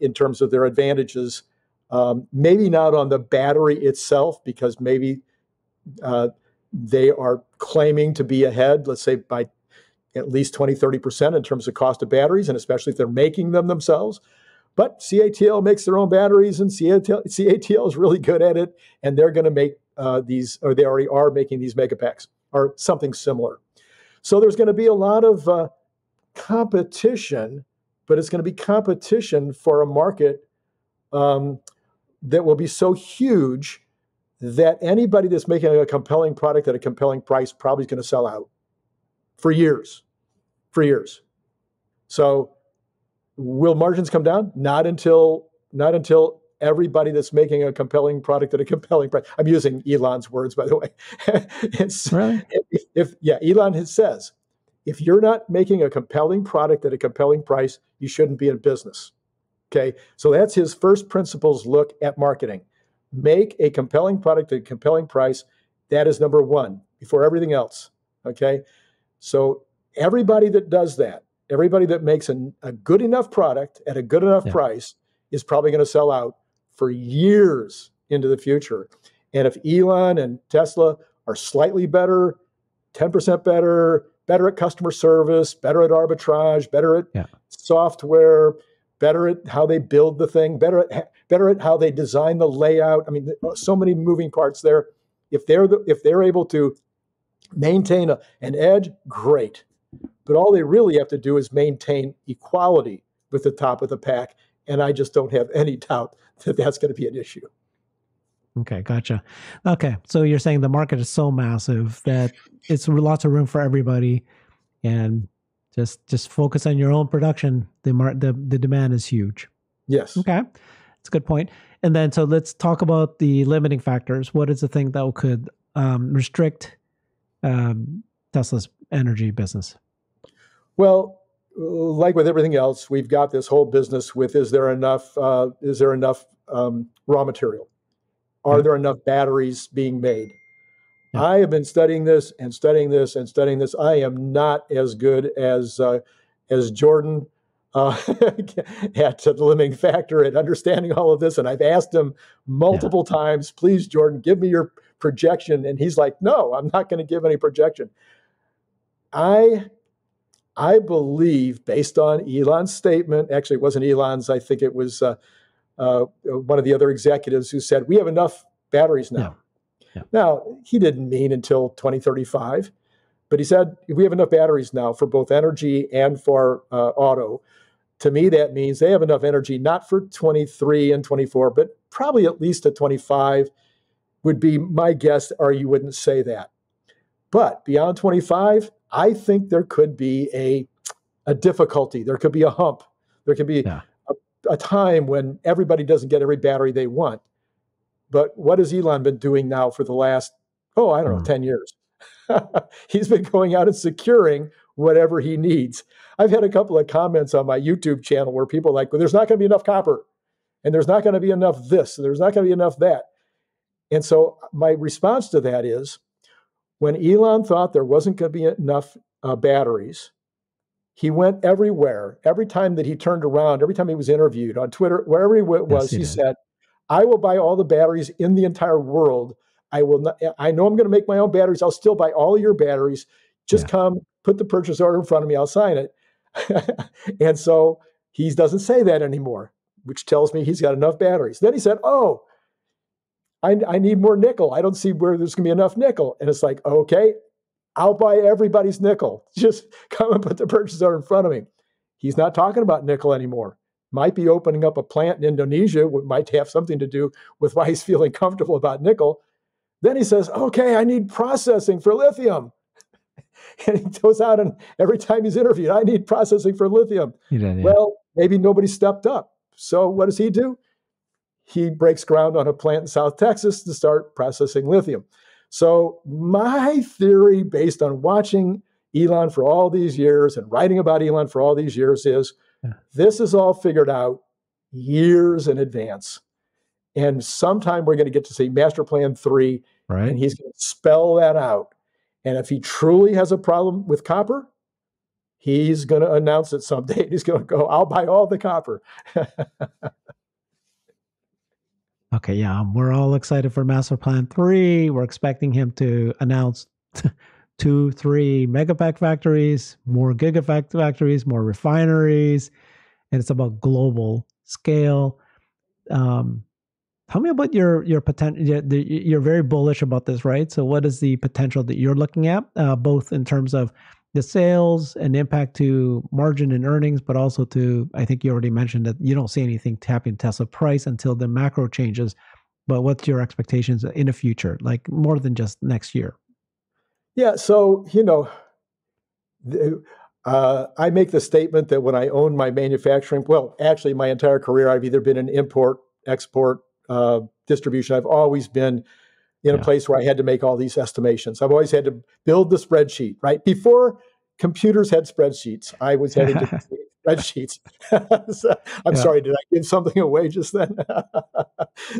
in terms of their advantages. Um, maybe not on the battery itself, because maybe uh, they are claiming to be ahead. Let's say by at least 20, 30% in terms of cost of batteries, and especially if they're making them themselves. But CATL makes their own batteries, and CATL, CATL is really good at it, and they're going to make uh, these, or they already are making these megapacks or something similar. So there's going to be a lot of uh, competition, but it's going to be competition for a market um, that will be so huge that anybody that's making a compelling product at a compelling price probably is going to sell out for years, for years. So will margins come down? Not until not until everybody that's making a compelling product at a compelling price. I'm using Elon's words, by the way. really? if, if, yeah, Elon has, says, if you're not making a compelling product at a compelling price, you shouldn't be in business. Okay, so that's his first principles look at marketing. Make a compelling product at a compelling price. That is number one before everything else. Okay, so everybody that does that, everybody that makes a, a good enough product at a good enough yeah. price is probably going to sell out for years into the future. And if Elon and Tesla are slightly better, 10% better, better at customer service, better at arbitrage, better at yeah. software, better at how they build the thing, better at better at how they design the layout. I mean, uh, so many moving parts there. If they're the, if they're able to maintain a, an edge, great. But all they really have to do is maintain equality with the top of the pack. And I just don't have any doubt that that's going to be an issue. Okay, gotcha. Okay, so you're saying the market is so massive that it's lots of room for everybody, and just just focus on your own production. The mar- the the demand is huge. Yes. Okay, that's a good point. And then so let's talk about the limiting factors. What is the thing that could um, restrict um, Tesla's energy business? Well, like with everything else, we've got this whole business with is there enough uh, is there enough um, raw material? Are there enough batteries being made? Yeah. I have been studying this and studying this and studying this. I am not as good as uh, as Jordan uh, at the limiting factor at understanding all of this. And I've asked him multiple yeah. times, please, Jordan, give me your projection. And he's like, no, I'm not going to give any projection. I I believe, based on Elon's statement, actually, it wasn't Elon's, I think it was uh, uh, one of the other executives who said, We have enough batteries now. Yeah. Yeah. Now, he didn't mean until 2035, but he said, We have enough batteries now for both energy and for uh, auto. To me, that means they have enough energy not for 23 and 24, but probably at least at 25 would be my guess, or you wouldn't say that. But beyond 25, I think there could be a, a difficulty. There could be a hump. There could be yeah. A, time when everybody doesn't get every battery they want. But what has Elon been doing now for the last, oh, I don't know, hmm. 10 years? He's been going out and securing whatever he needs. I've had a couple of comments on my YouTube channel where people are like, well, there's not going to be enough copper, and there's not going to be enough this, and there's not going to be enough that. And so my response to that is when Elon thought there wasn't going to be enough uh, batteries, he went everywhere. Every time that he turned around, every time he was interviewed on Twitter, wherever he was, yes, he, he said, I will buy all the batteries in the entire world. I will not, I know I'm going to make my own batteries. I'll still buy all of your batteries. Just yeah. come, put the purchase order in front of me. I'll sign it. and so he doesn't say that anymore, which tells me he's got enough batteries. Then he said, Oh, I, I need more nickel. I don't see where there's going to be enough nickel. And it's like, okay, I'll buy everybody's nickel. Just come and put the purchase order in front of me. He's not talking about nickel anymore. Might be opening up a plant in Indonesia, might have something to do with why he's feeling comfortable about nickel. Then he says, okay, I need processing for lithium. and he goes out and every time he's interviewed, I need processing for lithium. Did, yeah. Well, maybe nobody stepped up. So what does he do? he breaks ground on a plant in South Texas to start processing lithium. So, my theory, based on watching Elon for all these years and writing about Elon for all these years, is yeah. this is all figured out years in advance. And sometime we're going to get to see Master Plan 3, right. and he's going to spell that out. And if he truly has a problem with copper, he's going to announce it someday. He's going to go, I'll buy all the copper. Okay, yeah, um, we're all excited for Master Plan 3. We're expecting him to announce two, three megapack factories, more gigapack factories, more refineries, and it's about global scale. Um, tell me about your your potential. You're very bullish about this, right? So, what is the potential that you're looking at, uh, both in terms of the sales and impact to margin and earnings, but also to I think you already mentioned that you don't see anything tapping Tesla price until the macro changes. But what's your expectations in the future, like more than just next year? Yeah, so you know, uh, I make the statement that when I own my manufacturing, well, actually, my entire career, I've either been in import, export, uh, distribution. I've always been in a place where I had to make all these estimations. I've always had to build the spreadsheet, right? Before computers had spreadsheets, I was having to spreadsheets. so, I'm yeah. sorry, did I give something away just then?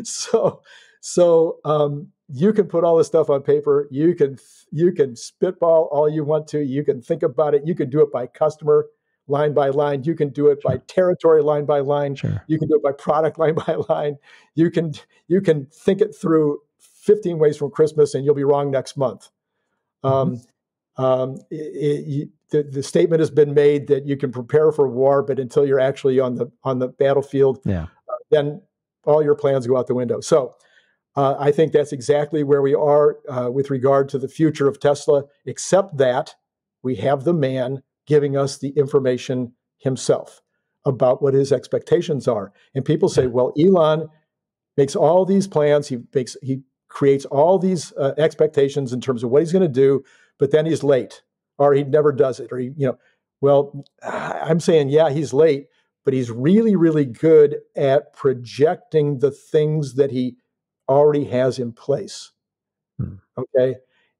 so, so um, you can put all this stuff on paper. You can you can spitball all you want to. You can think about it. You can do it by customer line by line. You can do it sure. by territory line by line. Sure. You can do it by product line by line. You can you can think it through 15 ways from Christmas, and you'll be wrong next month. Um, mm-hmm. um, it, it, the, the, statement has been made that you can prepare for war, but until you're actually on the on the battlefield, yeah. Uh, then all your plans go out the window. So. Uh, I think that's exactly where we are uh, with regard to the future of Tesla, except that we have the man giving us the information himself about what his expectations are. And people say, well, Elon makes all these plans, he makes he creates all these uh, expectations in terms of what he's going to do, but then he's late or he never does it or he, you know, well, I'm saying yeah, he's late, but he's really really good at projecting the things that he already has in place. Hmm. Okay?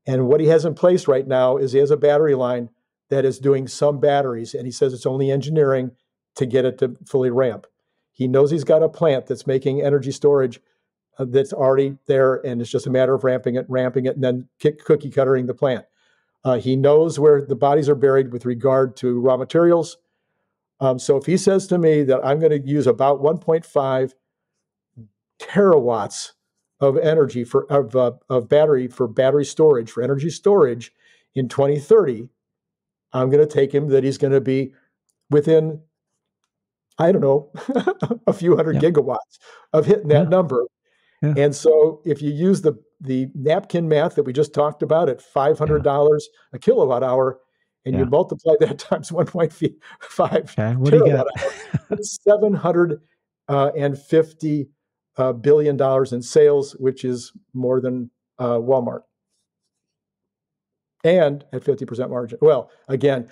And what he has in place right now is he has a battery line that is doing some batteries, and he says it's only engineering to get it to fully ramp. He knows he's got a plant that's making energy storage that's already there, and it's just a matter of ramping it, ramping it, and then kick, cookie cuttering the plant. Uh, he knows where the bodies are buried with regard to raw materials. Um, so if he says to me that I'm going to use about 1.5 terawatts of energy for of, uh, of battery for battery storage for energy storage in 2030 I'm going to take him that he's going to be within, I don't know, a few hundred yeah. gigawatts of hitting that yeah. number. Yeah. And so if you use the the napkin math that we just talked about at five hundred dollars a kilowatt hour, and you multiply that times one point five okay. what do you get? seven hundred uh, and fifty uh, billion dollars in sales, which is more than uh, Walmart and at 50% margin. Well, again,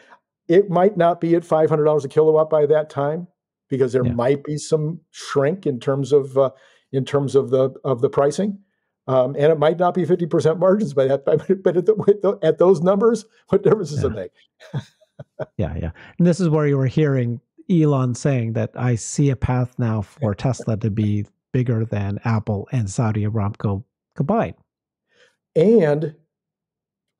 it might not be at $500 a kilowatt by that time because there yeah. might be some shrink in terms of uh, in terms of the of the pricing. Um, and it might not be 50% margins by that, but at, the, at those numbers, what difference does yeah. it make? yeah, yeah. And this is where you were hearing Elon saying that I see a path now for Tesla to be bigger than Apple and Saudi Aramco combined. And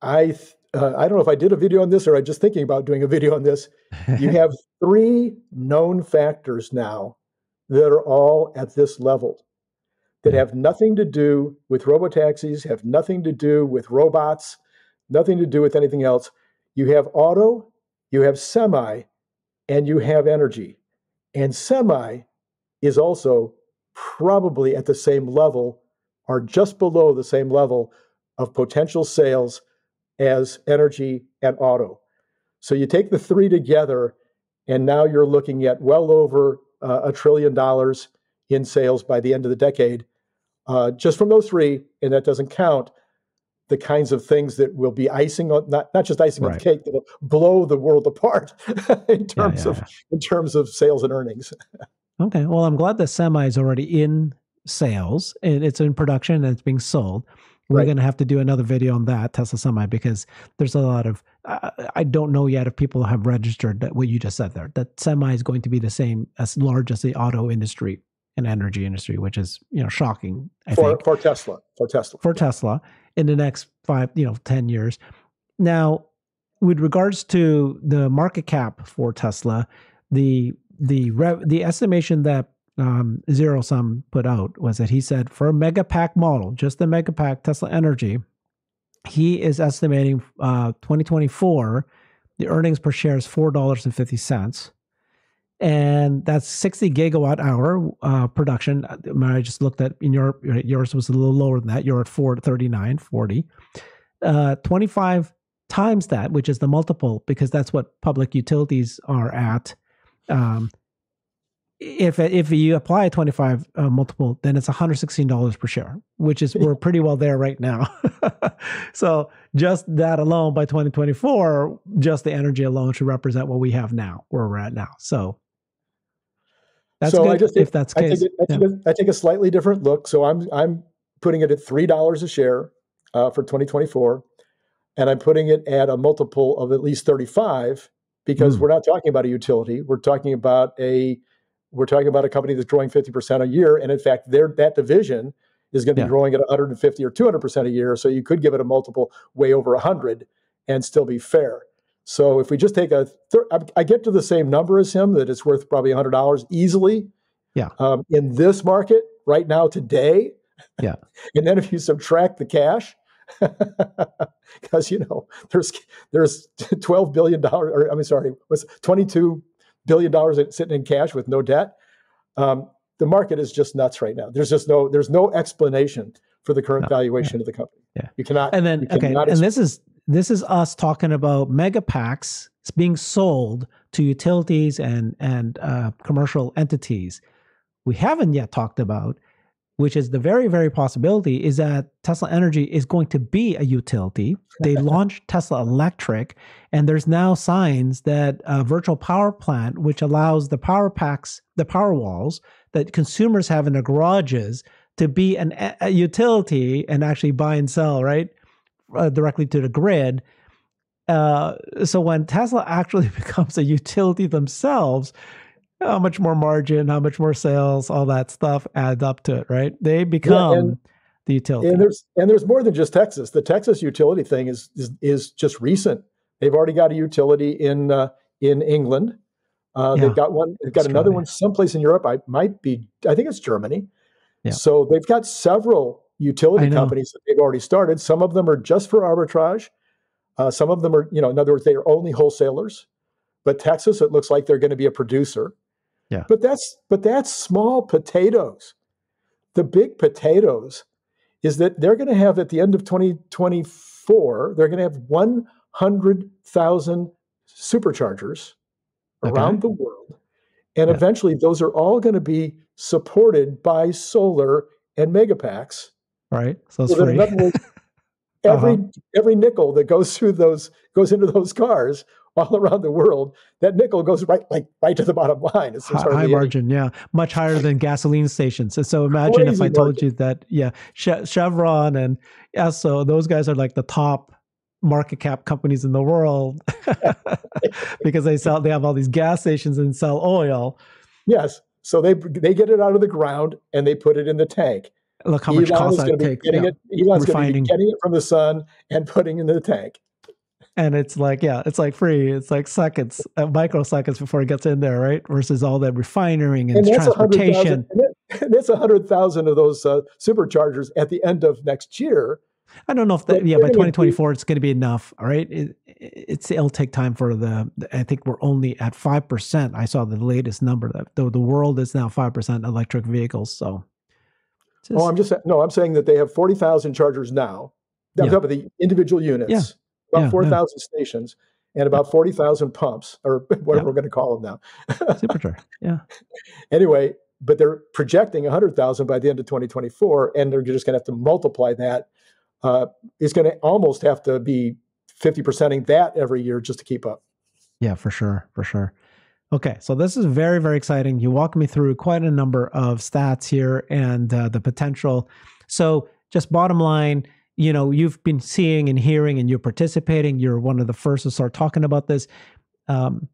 I uh, I don't know if I did a video on this or I'm just thinking about doing a video on this. You have three known factors now that are all at this level that have nothing to do with robotaxis, have nothing to do with robots, nothing to do with anything else. You have auto, you have semi, and you have energy. And semi is also probably at the same level or just below the same level of potential sales as energy and auto. So you take the three together, and now you're looking at well over uh, a trillion dollars in sales by the end of the decade, uh, just from those three. And that doesn't count the kinds of things that will be icing on not, not just icing right. on the cake that will blow the world apart in terms yeah, yeah, of yeah. in terms of sales and earnings. okay, well, I'm glad the semi is already in sales and it's in production and it's being sold. We're right. going to have to do another video on that Tesla Semi because there's a lot of uh, I don't know yet if people have registered that what you just said there that semi is going to be the same as large as the auto industry and energy industry, which is you know shocking. I for think. for Tesla for Tesla for Tesla in the next five you know ten years. Now, with regards to the market cap for Tesla, the the the estimation that um, Zero Sum put out was that he said for a mega pack model, just the mega pack Tesla Energy, he is estimating uh, 2024 the earnings per share is four dollars and fifty cents, and that's 60 gigawatt hour uh, production. I just looked at in Europe, yours was a little lower than that. You're at 439, 40. Uh, 25 times that, which is the multiple, because that's what public utilities are at. Um, if if you apply a 25 uh, multiple, then it's $116 per share, which is we're pretty well there right now. so just that alone by 2024, just the energy alone should represent what we have now, where we're at now. So that's so good I just if that's I case. Take I, take a, I take a slightly different look. So I'm I'm putting it at three dollars a share uh, for 2024, and I'm putting it at a multiple of at least 35 because mm. we're not talking about a utility. We're talking about a we're talking about a company that's growing 50% a year. And in fact, their that division is going to be yeah. growing at 150 or 200% a year. So you could give it a multiple way over 100 and still be fair. So if we just take a, thir- I get to the same number as him, that it's worth probably $100 easily. Yeah. Um, in this market right now, today. Yeah. and then if you subtract the cash, because you know there's there's 12 billion dollars or I'm sorry was 22 billion dollars sitting in cash with no debt. Um, the market is just nuts right now. There's just no there's no explanation for the current no, valuation yeah. of the company. Yeah, you cannot. And then okay, and this is this is us talking about Megapacks being sold to utilities and and uh, commercial entities. We haven't yet talked about which is the very, very possibility, is that Tesla Energy is going to be a utility. They launched Tesla Electric, and there's now signs that a virtual power plant, which allows the power packs, the power walls that consumers have in their garages, to be an, a utility and actually buy and sell, right, uh, directly to the grid. Uh, so when Tesla actually becomes a utility themselves, how much more margin, how much more sales, all that stuff adds up to it, right? They become yeah, and, the utility. And there's and there's more than just Texas. The Texas utility thing is is, is just recent. They've already got a utility in uh, in England. Uh, yeah. They've got one. They've got Australia. another one someplace in Europe. I might be. I think it's Germany. Yeah. So they've got several utility companies that they've already started. Some of them are just for arbitrage. Uh, some of them are, you know, in other words, they are only wholesalers. But Texas, it looks like they're going to be a producer. Yeah. But that's but that's small potatoes. The big potatoes is that they're going to have at the end of 2024, they're going to have 100,000 superchargers okay. around the world. And yeah. eventually those are all going to be supported by solar and megapacks. Right. So, so free. Words, every uh-huh. every nickel that goes through those goes into those cars all around the world, that nickel goes right like right to the bottom line. It's, it's high margin, yeah, much higher than gasoline stations. So, so imagine Crazy if I told you that, yeah, Chevron and Esso, those guys are like the top market cap companies in the world because they sell they have all these gas stations and sell oil. Yes, so they they get it out of the ground and they put it in the tank. Look how much Elon cost that takes. Yeah. It, Elon's be getting it from the sun and putting it in the tank. And it's like yeah it's like free it's like seconds uh, microseconds before it gets in there right versus all that refining and, and transportation. and that's a hundred thousand of those uh, superchargers at the end of next year. I don't know if that yeah by 2024 be, it's going to be enough all right? It, it's it'll take time for the i think we're only at 5% i saw the latest number that the, the world is now 5% electric vehicles so just, oh i'm just no i'm saying that they have 40000 chargers now yeah. talking about the individual units yeah about yeah, 4,000 yeah. stations and about 40,000 pumps, or whatever we're going to call them now. Supercharger, yeah. Anyway, but they're projecting 100,000 by the end of 2024, and they're just going to have to multiply that. Uh, it's going to almost have to be 50%ing that every year just to keep up. Yeah, for sure, for sure. Okay, so this is very, very exciting. You walk me through quite a number of stats here and uh, the potential. So, just bottom line, you know you've been seeing and hearing and you're participating. You're one of the first to start talking about this. Um,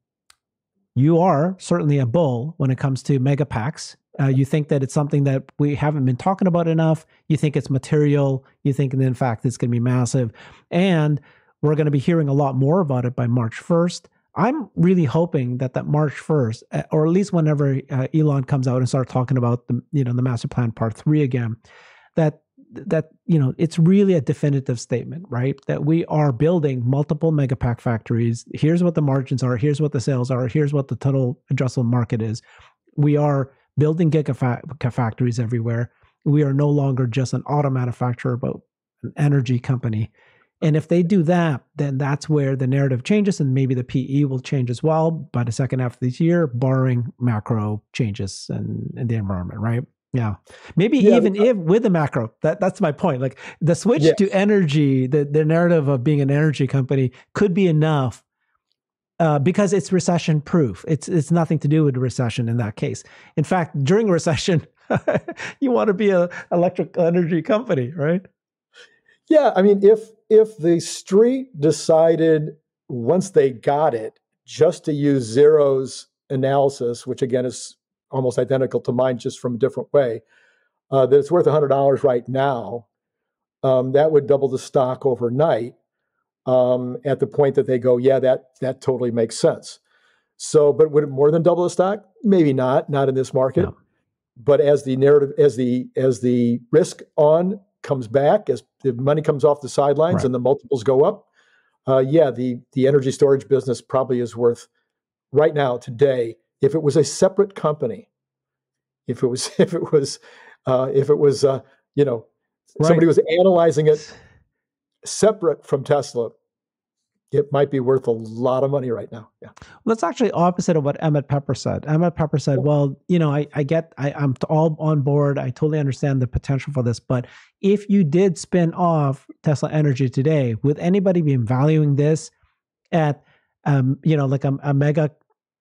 you are certainly a bull when it comes to mega packs. Uh, you think that it's something that we haven't been talking about enough. You think it's material. You think that in fact it's going to be massive. And we're going to be hearing a lot more about it by march 1st i'm really hoping that that march 1st uh, or at least whenever uh, elon comes out and starts talking about the you know the master plan part 3 again that that you know it's really a definitive statement right? That we are building multiple megapack factories. Here's what the margins are. Here's what the sales are. Here's what the total addressable market is. We are building gigafactories everywhere. We are no longer just an auto manufacturer but an energy company and if they do that then that's where the narrative changes and maybe the pe will change as well by the second half of this year barring macro changes in, in the environment right yeah. Maybe yeah, even if with the macro, that, that's my point. Like the switch yes. to energy, the, the narrative of being an energy company could be enough uh, because it's recession proof. It's it's nothing to do with recession in that case. In fact, during a recession, you want to be an electric energy company, right? Yeah, I mean, if if the street decided once they got it just to use zeros analysis, which again is almost identical to mine, just from a different way, uh, that it's worth $100 right now, um, that would double the stock overnight um, at the point that they go, yeah, that that totally makes sense. So, but would it more than double the stock? Maybe not, not in this market. No. But as the narrative, as the as the risk on comes back, as the money comes off the sidelines right. and the multiples go up, uh, yeah, the the energy storage business probably is worth right now today if it was a separate company, if it was if it was uh, if it was uh, you know right. somebody was analyzing it separate from Tesla, it might be worth a lot of money right now. Yeah. Well, that's actually opposite of what Emmett Pepper said. Emmett Pepper said, well, you know, I, I get, I, I'm all on board. I totally understand the potential for this. But if you did spin off Tesla Energy today, would anybody be valuing this at, um, you know, like a, a mega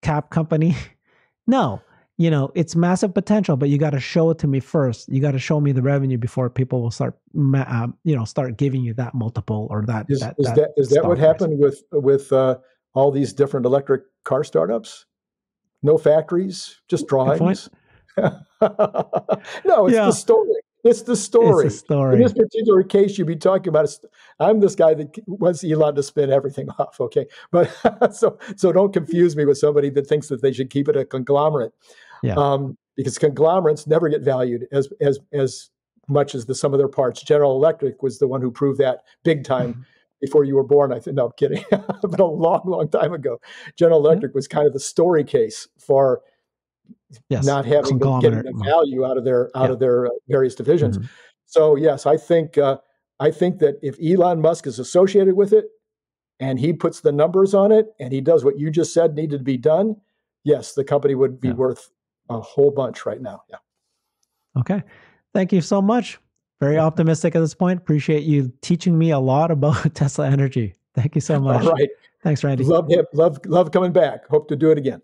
cap company? no, you know, it's massive potential, but you got to show it to me first. You got to show me the revenue before people will start, uh, you know, start giving you that multiple or that. Is that, is that, that, is that what price. happened with with uh, all these different electric car startups? No factories, just drawings. no, it's yeah. the story. It's the story. It's story. In this particular case, you'd be talking about. i I'm this guy that wants Elon to spin everything off. Okay, but so so don't confuse me with somebody that thinks that they should keep it a conglomerate. Yeah. Um, because conglomerates never get valued as as as much as the sum of their parts. General Electric was the one who proved that big time. Mm-hmm. Before you were born, I think. No, I'm kidding. but a long, long time ago, General. Electric mm-hmm. was kind of the story case for yes, not having getting the value out of their out yeah. of their uh, various divisions. Mm-hmm. So yes, I think uh, I think that if Elon Musk is associated with it and he puts the numbers on it and he does what you just said needed to be done, yes, the company would be yeah. worth a whole bunch right now. Yeah. Okay. Thank you so much. Very optimistic at this point. Appreciate you teaching me a lot about Tesla Energy. Thank you so much. All right. Thanks, Randy. Love love love coming back. Hope to do it again.